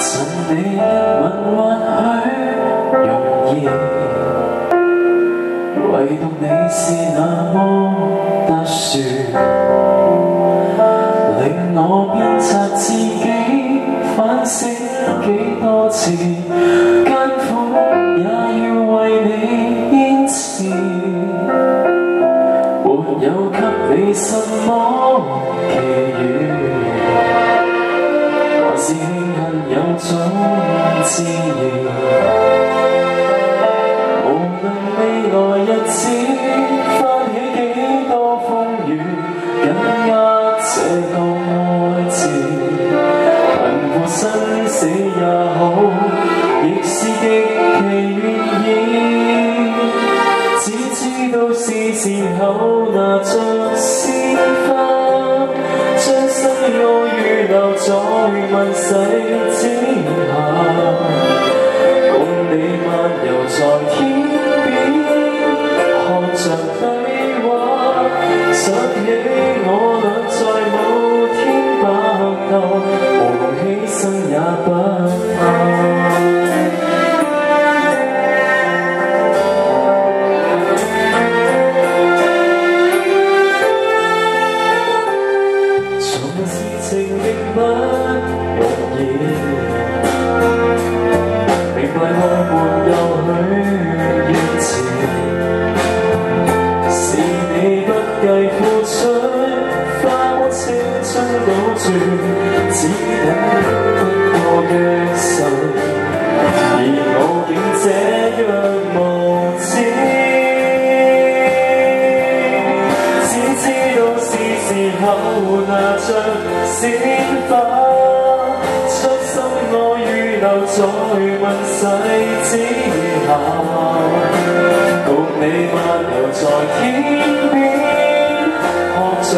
赠你一吻或許容易，唯獨你是那麼特殊，令我鞭策自己反省幾多次，艱苦也要為你堅持，沒有給你什麼奇遇。還是有种自然，无论未来日子翻起几多风雨，紧握这个爱字，贫富生死也好，亦是极其愿意。只知道是時候拿着問世之下，伴你漫游在天只等一個約神，而我竟这样无知。只知道是时候拿着鲜花，將心爱预留在問世之下，共你漫游在天边，看着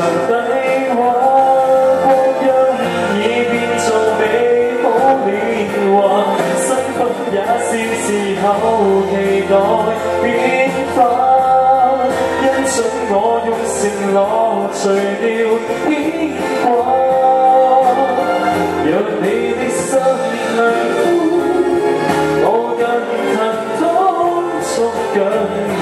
降落，除了牵挂，若你的心像风，我更难捉紧。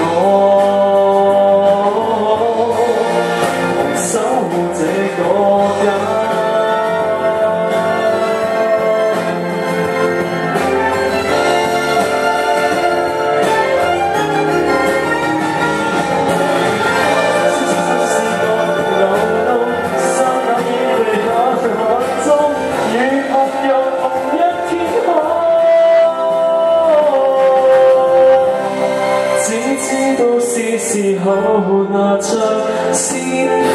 時候拿着鮮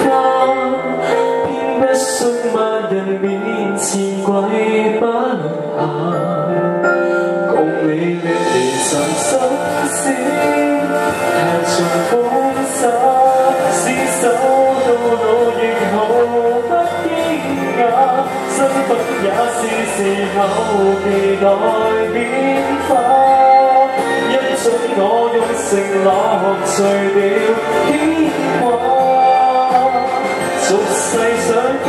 花，偏不信萬人面前跪不下，共你的離神心思，看盡風沙，廝守到老亦毫不驚訝，身份也是時候期待變化。因准我用承諾除掉牽掛，俗世想高